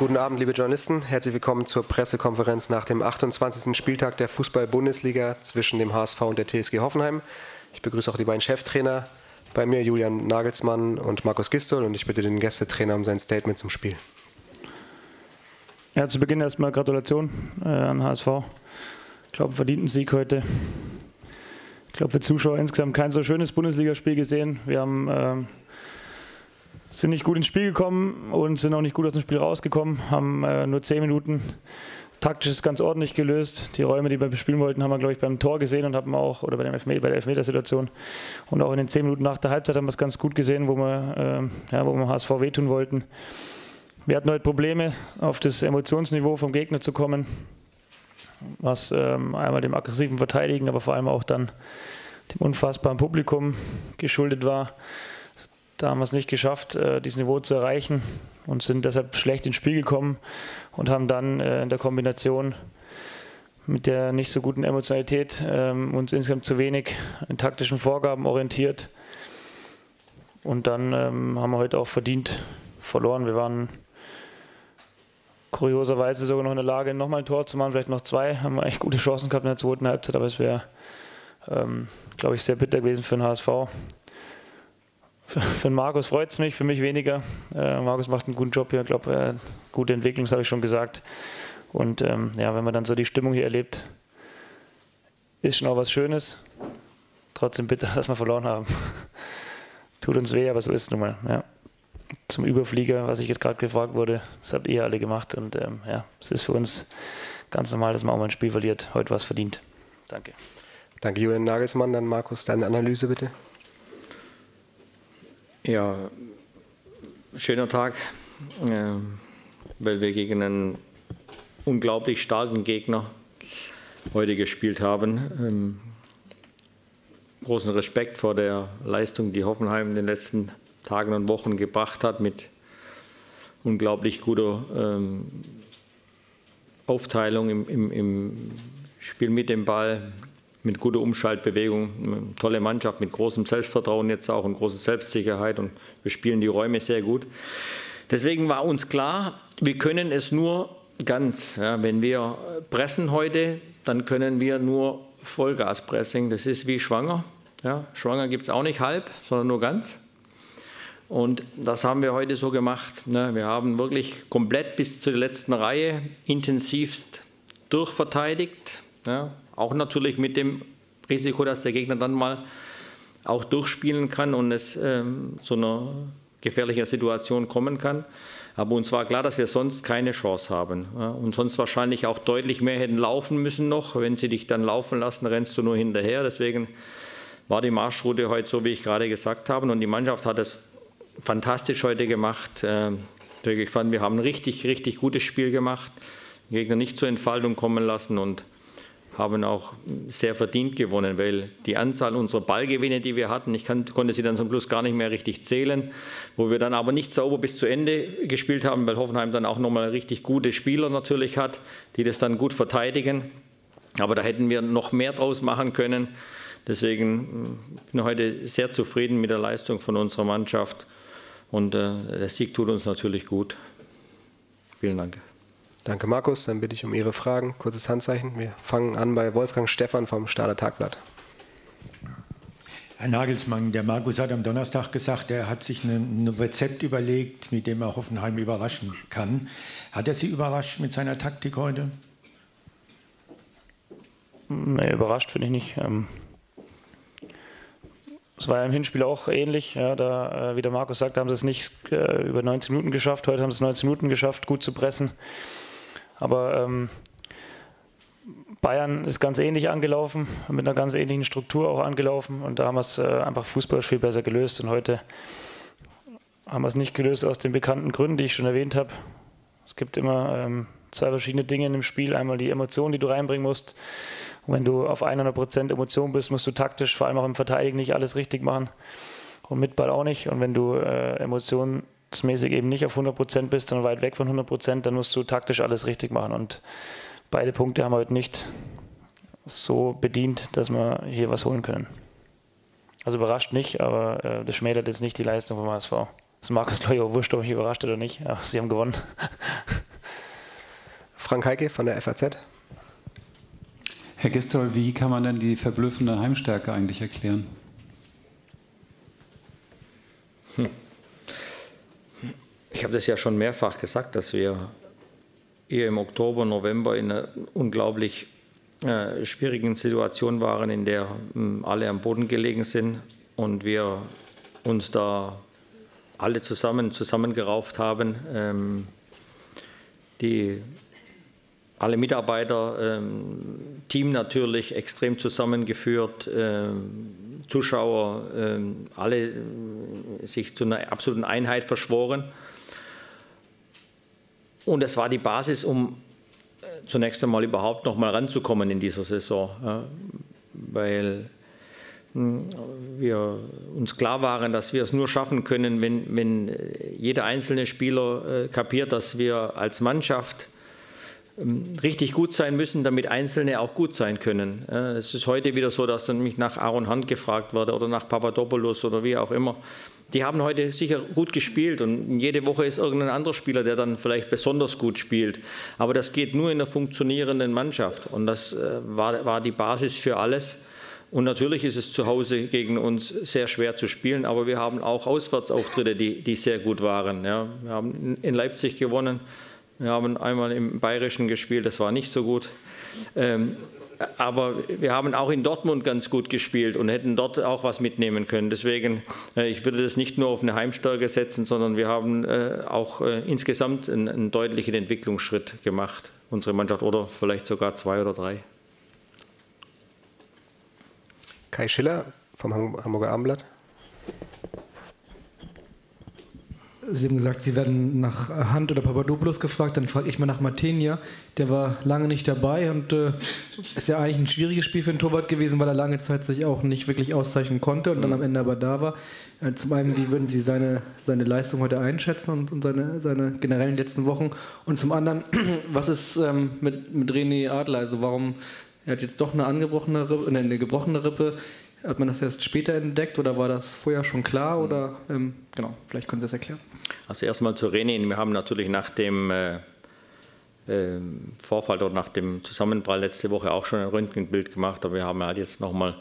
Guten Abend, liebe Journalisten. Herzlich willkommen zur Pressekonferenz nach dem 28. Spieltag der Fußball-Bundesliga zwischen dem HSV und der TSG Hoffenheim. Ich begrüße auch die beiden Cheftrainer bei mir, Julian Nagelsmann und Markus Gistol, und ich bitte den Gästetrainer um sein Statement zum Spiel. Ja, zu Beginn erstmal Gratulation äh, an HSV. Ich glaube, verdienten Sieg heute. Ich glaube, für Zuschauer insgesamt kein so schönes Bundesligaspiel gesehen. Wir haben, äh, sind nicht gut ins Spiel gekommen und sind auch nicht gut aus dem Spiel rausgekommen. Haben äh, nur zehn Minuten taktisch ganz ordentlich gelöst. Die Räume, die wir bespielen wollten, haben wir, glaube ich, beim Tor gesehen und haben auch, oder bei, dem Elfmeter, bei der Elfmetersituation. Und auch in den zehn Minuten nach der Halbzeit haben wir es ganz gut gesehen, wo wir, äh, ja, wo wir HSV wehtun wollten. Wir hatten heute Probleme, auf das Emotionsniveau vom Gegner zu kommen, was ähm, einmal dem aggressiven Verteidigen, aber vor allem auch dann dem unfassbaren Publikum geschuldet war. Da haben wir es nicht geschafft, äh, dieses Niveau zu erreichen und sind deshalb schlecht ins Spiel gekommen und haben dann äh, in der Kombination mit der nicht so guten Emotionalität ähm, uns insgesamt zu wenig in taktischen Vorgaben orientiert. Und dann ähm, haben wir heute auch verdient verloren. Wir waren kurioserweise sogar noch in der Lage, nochmal ein Tor zu machen, vielleicht noch zwei. Haben wir echt gute Chancen gehabt in der zweiten Halbzeit, aber es wäre, ähm, glaube ich, sehr bitter gewesen für den HSV. Für, den Markus freut es mich, für mich weniger. Äh, Markus macht einen guten Job hier, ich glaube, äh, gute Entwicklung, das habe ich schon gesagt. Und ähm, ja, wenn man dann so die Stimmung hier erlebt, ist schon auch was Schönes. Trotzdem bitter, dass wir verloren haben. Tut uns weh, aber so ist es nun mal. Ja zum Überflieger, was ich jetzt gerade gefragt wurde. Das habt ihr alle gemacht und ähm, ja, es ist für uns ganz normal, dass man auch mal ein Spiel verliert. Heute was verdient. Danke. Danke, Julian Nagelsmann. Dann Markus, deine Analyse bitte. Ja, schöner Tag, äh, weil wir gegen einen unglaublich starken Gegner heute gespielt haben. Ähm, großen Respekt vor der Leistung, die Hoffenheim in den letzten Tagen und Wochen gebracht hat mit unglaublich guter ähm, Aufteilung im, im, im, Spiel mit dem Ball, mit guter Umschaltbewegung, tolle Mannschaft mit großem Selbstvertrauen jetzt auch und großer Selbstsicherheit und wir spielen die Räume sehr gut. Deswegen war uns klar, wir können es nur ganz. Ja, wenn wir pressen heute, dann können wir nur Vollgaspressing. Das ist wie schwanger. Ja, schwanger gibt es auch nicht halb, sondern nur ganz. Und das haben wir heute so gemacht. Ne? Wir haben wirklich komplett bis zur letzten Reihe intensivst durchverteidigt. Auch natürlich mit dem Risiko, dass der Gegner dann mal auch durchspielen kann und es ähm, zu einer gefährlichen Situation kommen kann. Aber uns war klar, dass wir sonst keine Chance haben. Und sonst wahrscheinlich auch deutlich mehr hätten laufen müssen noch. Wenn sie dich dann laufen lassen, rennst du nur hinterher. Deswegen war die Marschroute heute so, wie ich gerade gesagt habe. Und die Mannschaft hat es fantastisch heute gemacht. Ähm, ich fand, wir haben ein richtig, richtig gutes Spiel gemacht, den Gegner nicht zur Entfaltung kommen lassen und haben auch sehr verdient gewonnen, weil die Anzahl unserer Ballgewinne, die wir hatten, ich kann, konnte sie dann zum Schluss gar nicht mehr richtig zählen, wo wir dann aber nicht sauber bis zu Ende gespielt haben, weil Hoffenheim dann auch nochmal richtig gute Spieler natürlich hat, die das dann gut verteidigen. Aber da hätten wir noch mehr draus machen können. Deswegen bin ich heute sehr zufrieden mit der Leistung von unserer Mannschaft. Und äh, der Sieg tut uns natürlich gut. Vielen Dank. Danke, Markus. Dann bitte ich um Ihre Fragen. Kurzes Handzeichen. Wir fangen an bei Wolfgang Stephan vom Stader Tagblatt. Herr Nagelsmann, der Markus hat am Donnerstag gesagt, er hat sich ein Rezept überlegt, mit dem er Hoffenheim überraschen kann. Hat er Sie überrascht mit seiner Taktik heute? Nee, überrascht finde ich nicht. Ähm, es war ja im Hinspiel auch ähnlich. Ja, da, äh, wie der Markus sagt, haben sie es nicht äh, über 19 Minuten geschafft. Heute haben sie es 19 Minuten geschafft, gut zu pressen. Aber ähm, Bayern ist ganz ähnlich angelaufen, mit einer ganz ähnlichen Struktur auch angelaufen. Und da haben wir es äh, einfach fußballisch viel besser gelöst. Und heute haben wir es nicht gelöst aus den bekannten Gründen, die ich schon erwähnt habe. Es gibt immer ähm, zwei verschiedene Dinge in dem Spiel. Einmal die Emotionen, die du reinbringen musst. Und wenn du auf 100% Emotion bist, musst du taktisch, vor allem auch im Verteidigen, nicht alles richtig machen. Und mit Ball auch nicht. Und wenn du äh, emotionsmäßig eben nicht auf 100% bist, sondern weit weg von 100%, dann musst du taktisch alles richtig machen. Und beide Punkte haben wir heute nicht so bedient, dass wir hier was holen können. Also überrascht nicht, aber äh, das schmälert jetzt nicht die Leistung vom HSV. Das mag es, glaube ich, auch wurscht, ob mich überrascht oder nicht. Aber sie haben gewonnen. Frank Heike von der FAZ. Herr Gistol, wie kann man denn die verblüffende Heimstärke eigentlich erklären? Hm. Ich habe das ja schon mehrfach gesagt, dass wir eher im Oktober, November in einer unglaublich äh, schwierigen Situation waren, in der äh, alle am Boden gelegen sind und wir uns da alle zusammen zusammengerauft haben. Ähm, die alle Mitarbeiter, ähm, Team natürlich extrem zusammengeführt, ähm, Zuschauer, ähm, alle äh, sich zu einer absoluten Einheit verschworen. Und es war die Basis, um äh, zunächst einmal überhaupt noch mal ranzukommen in dieser Saison, weil hm, wir uns klar waren, dass wir es nur schaffen können, wenn, wenn jeder einzelne Spieler äh, kapiert, dass wir als Mannschaft ähm, richtig gut sein müssen, damit Einzelne auch gut sein können. Es ist heute wieder so, dass dann mich nach Aaron Hunt gefragt wurde oder nach Papadopoulos oder wie auch immer. Die haben heute sicher gut gespielt und jede Woche ist irgendein anderer Spieler, der dann vielleicht besonders gut spielt. Aber das geht nur in einer funktionierenden Mannschaft und das äh, war, war die Basis für alles. Und natürlich ist es zu Hause gegen uns sehr schwer zu spielen, aber wir haben auch Auswärtsauftritte, die, die sehr gut waren. Ja, wir haben in Leipzig gewonnen, wir haben einmal im Bayerischen gespielt, das war nicht so gut. Ähm, aber wir haben auch in Dortmund ganz gut gespielt und hätten dort auch was mitnehmen können. Deswegen, äh, ich würde das nicht nur auf eine Heimstärke setzen, sondern wir haben äh, auch äh, insgesamt einen, einen deutlichen Entwicklungsschritt gemacht, unsere Mannschaft, oder vielleicht sogar zwei oder drei. Kai Schiller vom Hamburger Abendblatt. Sie haben gesagt, Sie werden nach Hand oder Papadopoulos gefragt, dann frage ich mal nach Martinia. Der war lange nicht dabei und äh, ist ja eigentlich ein schwieriges Spiel für den Torwart gewesen, weil er lange Zeit sich auch nicht wirklich auszeichnen konnte und dann am Ende aber da war. Äh, zum einen, wie würden Sie seine, seine Leistung heute einschätzen und, und seine, seine generellen letzten Wochen? Und zum anderen, was ist ähm, mit, mit René Adler? Also warum, er hat jetzt doch eine angebrochene Rippe, eine gebrochene Rippe. Hat man das erst später entdeckt oder war das vorher schon klar? Oder ähm, genau, vielleicht können Sie das erklären. Also erstmal zu René. Wir haben natürlich nach dem äh, äh, Vorfall oder nach dem Zusammenprall letzte Woche auch schon ein Röntgenbild gemacht, aber wir haben halt jetzt nochmal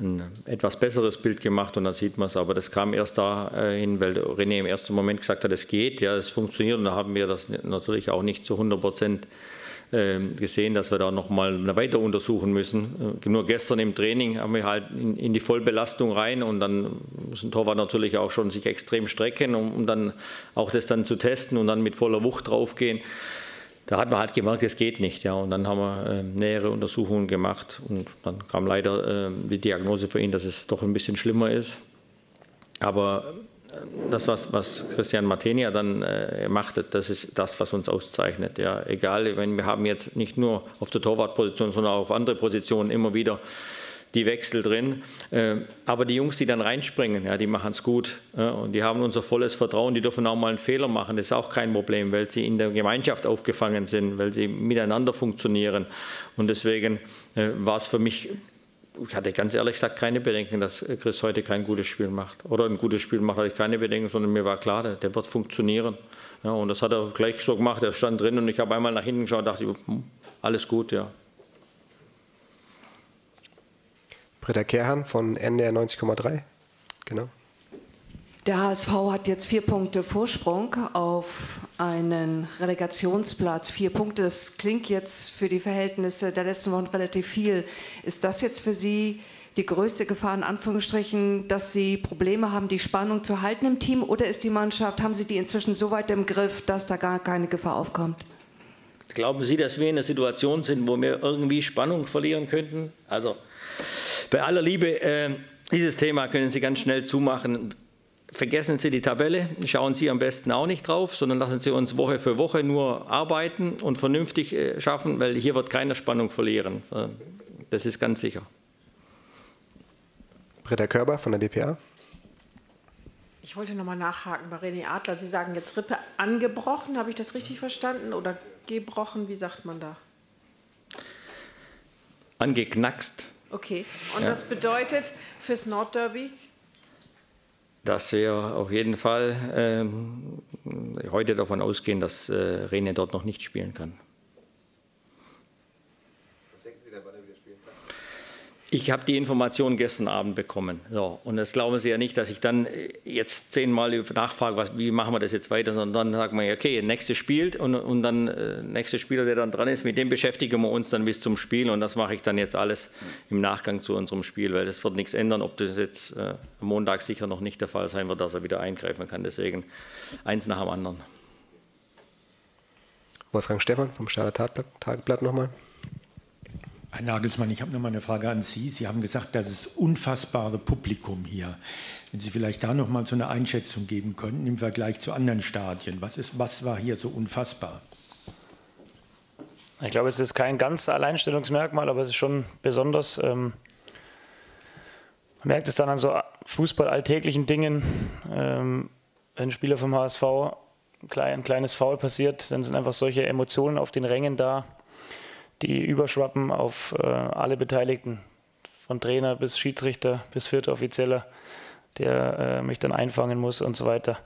ein etwas besseres Bild gemacht und da sieht man es, aber das kam erst dahin, äh, weil René im ersten Moment gesagt hat, es geht, ja, es funktioniert und da haben wir das natürlich auch nicht zu 100 Prozent gesehen, dass wir da nochmal weiter untersuchen müssen. Äh, nur gestern im Training haben wir halt in, die Vollbelastung rein und dann muss ein Torwart natürlich auch schon sich extrem strecken, um, um dann auch das dann zu testen und dann mit voller Wucht draufgehen. Da hat man halt gemerkt, es geht nicht. Ja. Und dann haben wir äh, nähere Untersuchungen gemacht und dann kam leider äh, die Diagnose für ihn, dass es doch ein bisschen schlimmer ist. Aber das, was, was Christian Martenia dann äh, macht, das ist das, was uns auszeichnet. Ja, egal, wenn wir haben jetzt nicht nur auf der Torwartposition, sondern auch auf andere Positionen immer wieder die Wechsel drin. Äh, aber die Jungs, die dann reinspringen, ja, die machen es gut. Ja, und die haben unser volles Vertrauen. Die dürfen auch mal einen Fehler machen. Das ist auch kein Problem, weil sie in der Gemeinschaft aufgefangen sind, weil sie miteinander funktionieren. Und deswegen äh, war es für mich ich hatte ganz ehrlich gesagt keine Bedenken, dass Chris heute kein gutes Spiel macht. Oder ein gutes Spiel macht, hatte ich keine Bedenken, sondern mir war klar, der, wird funktionieren. Ja, und das hat er gleich so gemacht. Er stand drin und ich habe einmal nach hinten geschaut und dachte, hm, alles gut, ja. Britta Kerhan von NDR 90,3. Genau. Der HSV hat jetzt vier Punkte Vorsprung auf einen Relegationsplatz. Vier Punkte, das klingt jetzt für die Verhältnisse der letzten Wochen relativ viel. Ist das jetzt für Sie die größte Gefahr, in Anführungsstrichen, dass Sie Probleme haben, die Spannung zu halten im Team? Oder ist die Mannschaft, haben Sie die inzwischen so weit im Griff, dass da gar keine Gefahr aufkommt? Glauben Sie, dass wir in einer Situation sind, wo wir irgendwie Spannung verlieren könnten? Also bei aller Liebe, äh, dieses Thema können Sie ganz schnell zumachen Vergessen Sie die Tabelle, schauen Sie am besten auch nicht drauf, sondern lassen Sie uns Woche für Woche nur arbeiten und vernünftig äh, schaffen, weil hier wird keine Spannung verlieren. Äh, das ist ganz sicher. Britta Körber von der DPA. Ich wollte nochmal nachhaken bei René Adler. Sie sagen jetzt Rippe angebrochen, habe ich das richtig verstanden? Oder gebrochen, wie sagt man da? Angeknackst. Okay, und ja. das bedeutet fürs Nordderby? Dass wir auf jeden Fall ähm, heute davon ausgehen, dass äh, Rene dort noch nicht spielen kann. Ich habe die Information gestern Abend bekommen. So, und das glauben Sie ja nicht, dass ich dann äh, jetzt zehnmal nachfrage, was, wie machen wir das jetzt weiter, sondern dann sagt man, okay, nächste spielt und, und dann äh, nächste Spieler, der dann dran ist, mit dem beschäftigen wir uns dann bis zum Spiel und das mache ich dann jetzt alles im Nachgang zu unserem Spiel, weil das wird nichts ändern, ob das jetzt äh, Montag sicher noch nicht der Fall sein wird, dass er wieder eingreifen kann. Deswegen eins nach dem anderen. Wolfgang Stefan vom Starter Tageblatt nochmal. Herr Nagelsmann, ich habe noch mal eine Frage an Sie. Sie haben gesagt, das ist unfassbare Publikum hier. Wenn Sie vielleicht da noch mal so eine Einschätzung geben könnten im Vergleich zu anderen Stadien. Was, ist, was war hier so unfassbar? Ich glaube, es ist kein ganz Alleinstellungsmerkmal, aber es ist schon besonders. Ähm, man merkt es dann an so Fußball-alltäglichen Dingen. Ähm, wenn ein Spieler vom HSV ein kleines Foul passiert, dann sind einfach solche Emotionen auf den Rängen da die überschwappen auf äh, alle Beteiligten, von Trainer bis Schiedsrichter bis vierter Offizieller, der äh, mich dann einfangen muss und so weiter.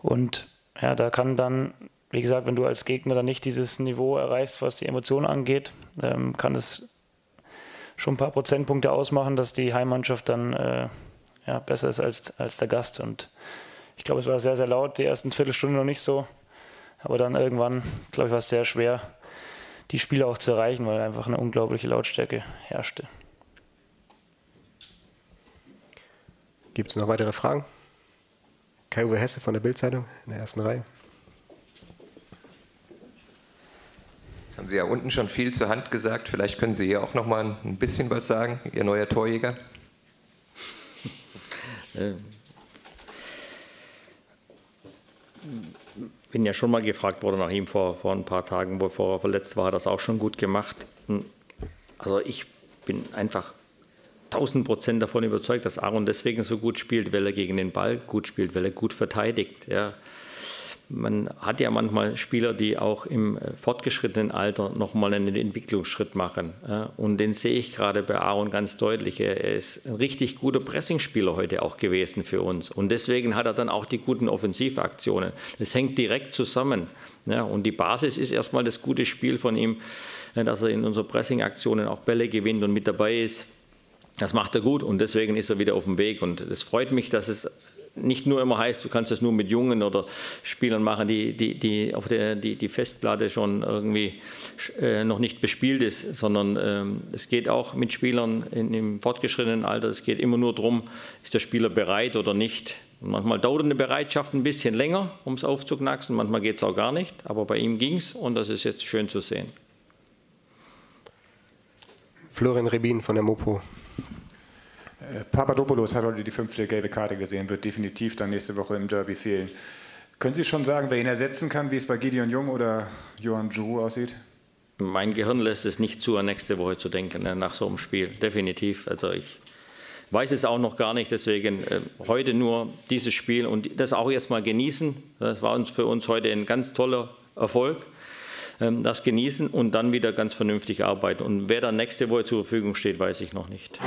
Und ja, da kann dann, wie gesagt, wenn du als Gegner dann nicht dieses Niveau erreichst, was die Emotionen angeht, ähm, kann es schon ein paar Prozentpunkte ausmachen, dass die Heimmannschaft dann äh, ja, besser ist als, als der Gast. Und ich glaube, es war sehr, sehr laut, die ersten Viertelstunde noch nicht so. Aber dann irgendwann, glaube ich, war es sehr schwer, die Spieler auch zu erreichen, weil einfach eine unglaubliche Lautstärke herrschte. Gibt es noch weitere Fragen? Kai-Uwe Hesse von der Bildzeitung in der ersten Reihe. Jetzt haben Sie ja unten schon viel zur Hand gesagt. Vielleicht können Sie hier auch noch mal ein bisschen was sagen, Ihr neuer Torjäger. Ähm bin ja schon mal gefragt worden nach ihm vor, vor ein paar Tagen, bevor er verletzt war, hat das auch schon gut gemacht. Hm. Also ich bin einfach 1000 Prozent davon überzeugt, dass Aaron deswegen so gut spielt, weil er gegen den Ball gut spielt, weil er gut verteidigt. Ja man hat ja manchmal Spieler, die auch im äh, fortgeschrittenen Alter nochmal einen Entwicklungsschritt machen. Und den sehe ich gerade bei Aaron ganz deutlich. Er ist ein richtig guter Pressingspieler heute auch gewesen für uns. Und deswegen hat er dann auch die guten Offensivaktionen. Das hängt direkt zusammen. Und die Basis ist erstmal das gute Spiel von ihm, dass er in unseren Pressingaktionen auch Bälle gewinnt und mit dabei ist. Das macht er gut und deswegen ist er wieder auf dem Weg. Und es freut mich, dass es nicht nur immer heißt, du kannst das nur mit Jungen oder Spielern machen, die, die, die auf der die, die Festplatte schon irgendwie äh, noch nicht bespielt ist, sondern ähm, es geht auch mit Spielern in, im fortgeschrittenen Alter. Es geht immer nur darum, ist der Spieler bereit oder nicht. Und manchmal dauert eine Bereitschaft ein bisschen länger, um es aufzuknacksen, manchmal geht es auch gar nicht, aber bei ihm ging es und das ist jetzt schön zu sehen. Florian Rebin von der Mopo. Äh, Papadopoulos hat heute die fünfte gelbe Karte gesehen, wird definitiv dann nächste Woche im Derby fehlen. Können Sie schon sagen, wer ihn ersetzen kann, wie es bei Gideon Jung oder Johann Giroud aussieht? Mein Gehirn lässt es nicht zu, an nächste Woche zu denken, ne, nach so einem Spiel. Definitiv. Also ich weiß es auch noch gar nicht. Deswegen äh, heute nur dieses Spiel und das auch jetzt mal genießen. Das war uns für uns heute ein ganz toller Erfolg. Ähm, das genießen und dann wieder ganz vernünftig arbeiten. Und wer dann nächste Woche zur Verfügung steht, weiß ich noch nicht.